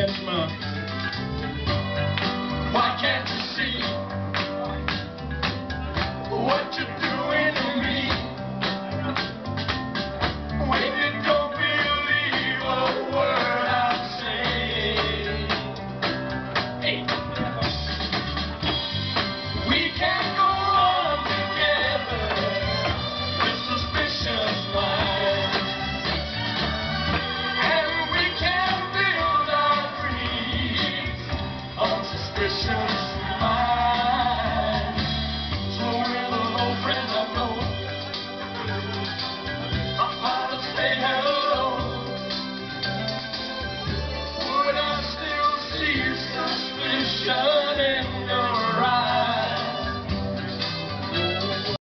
Yes, Uh,